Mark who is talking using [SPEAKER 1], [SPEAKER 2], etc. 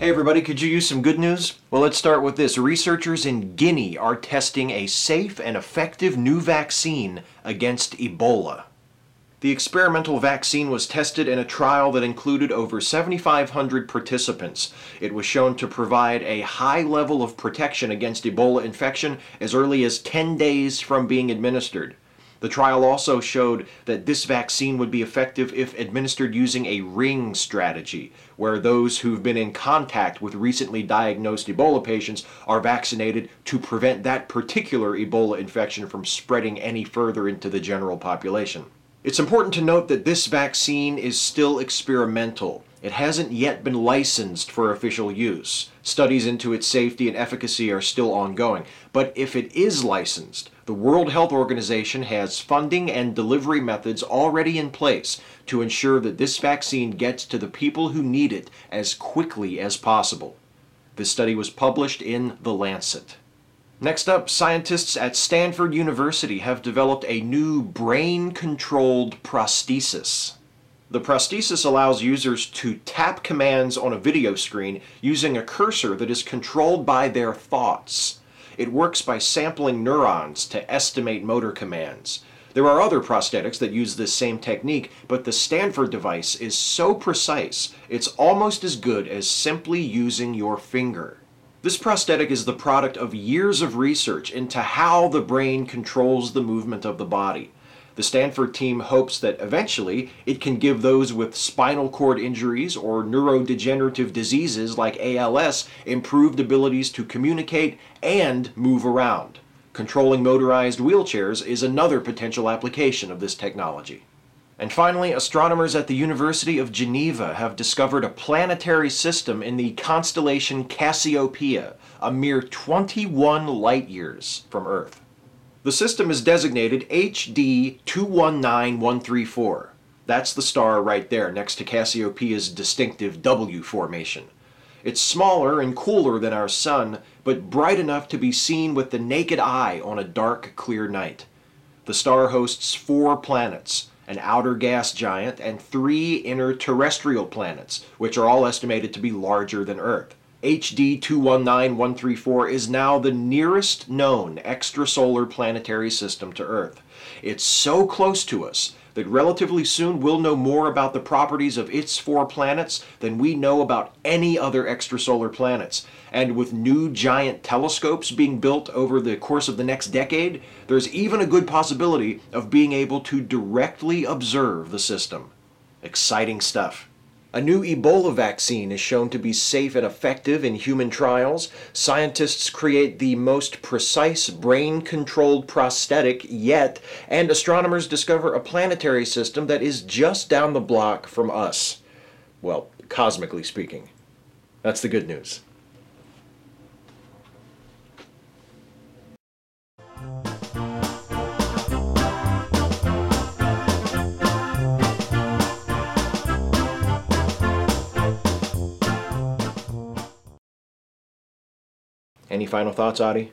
[SPEAKER 1] Hey everybody, could you use some good news? Well, let's start with this. Researchers in Guinea are testing a safe and effective new vaccine against Ebola. The experimental vaccine was tested in a trial that included over 7,500 participants. It was shown to provide a high level of protection against Ebola infection as early as 10 days from being administered. The trial also showed that this vaccine would be effective if administered using a ring strategy, where those who've been in contact with recently diagnosed Ebola patients are vaccinated to prevent that particular Ebola infection from spreading any further into the general population. It's important to note that this vaccine is still experimental. It hasn't yet been licensed for official use. Studies into its safety and efficacy are still ongoing. But if it is licensed, the World Health Organization has funding and delivery methods already in place to ensure that this vaccine gets to the people who need it as quickly as possible. This study was published in The Lancet. Next up, scientists at Stanford University have developed a new brain controlled prosthesis. The prosthesis allows users to tap commands on a video screen using a cursor that is controlled by their thoughts. It works by sampling neurons to estimate motor commands. There are other prosthetics that use this same technique, but the Stanford device is so precise, it's almost as good as simply using your finger. This prosthetic is the product of years of research into how the brain controls the movement of the body. The Stanford team hopes that eventually it can give those with spinal cord injuries or neurodegenerative diseases like ALS improved abilities to communicate and move around. Controlling motorized wheelchairs is another potential application of this technology. And finally, astronomers at the University of Geneva have discovered a planetary system in the constellation Cassiopeia, a mere 21 light years from Earth. The system is designated HD 219134. That's the star right there next to Cassiopeia's distinctive W formation. It's smaller and cooler than our Sun, but bright enough to be seen with the naked eye on a dark, clear night. The star hosts four planets an outer gas giant and three inner terrestrial planets, which are all estimated to be larger than Earth. HD 219134 is now the nearest known extrasolar planetary system to Earth. It's so close to us that relatively soon we'll know more about the properties of its four planets than we know about any other extrasolar planets. And with new giant telescopes being built over the course of the next decade, there's even a good possibility of being able to directly observe the system. Exciting stuff. A new Ebola vaccine is shown to be safe and effective in human trials. Scientists create the most precise brain controlled prosthetic yet, and astronomers discover a planetary system that is just down the block from us. Well, cosmically speaking. That's the good news. Any final thoughts, Adi?